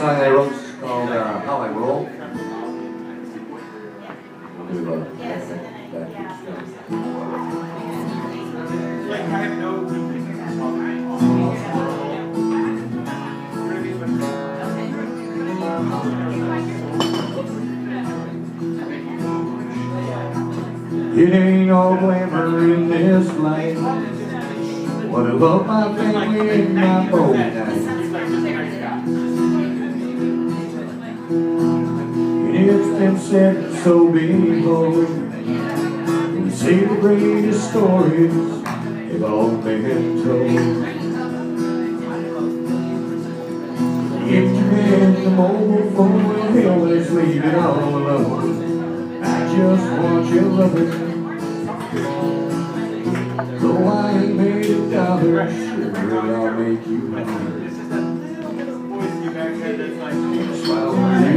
song I wrote called uh, How I Roll. It ain't all glamour in this life. What love my family and my boy night. It's been said, so behold, and say the greatest stories have all been told. The internet, the mobile phone, hell, let's leave it all alone. I just want your loving. Though I ain't made a dollar, sure I'll make you mine.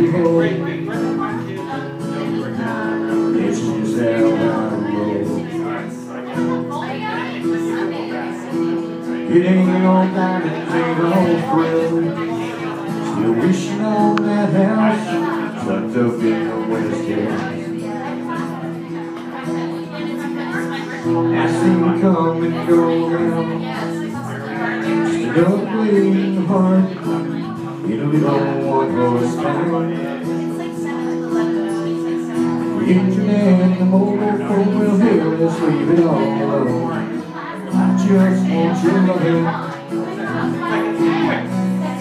You hold. It's It ain't all diamonds, ain't all thrills. Still wishing on that house tucked up in the West Hills. I see you come and go around. Just a bleeding heart in a little one-horse town. The internet, the mobile phone will hear us leave it all alone. Just want your loving.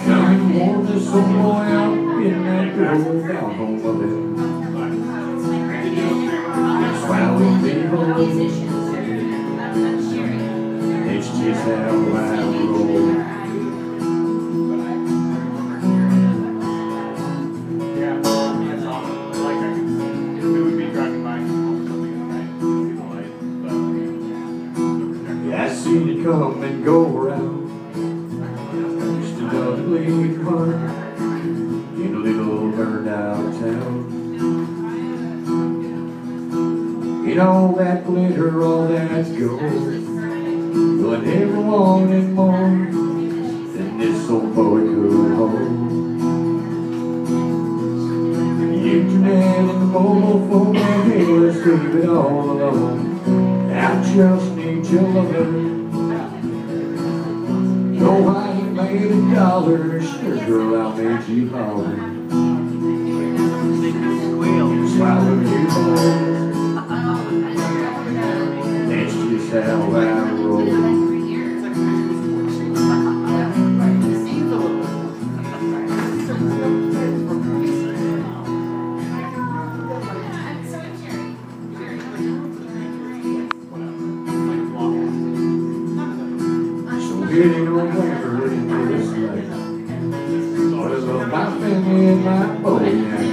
Come and warm this old boy out in that good old. Smile with me, home. It's just how I Yeah, I see you come and go around. Just another bleeding heart in a little burned out town. In all that glitter, all that gold, but I never wanted more than this old boy could hold. The internet and the mobile phone, hey, let's it all alone. I just need your loving. Though I ain't made a dollar, sure girl, I'll you holler. So here ain't no wonder in this life. What is all my boy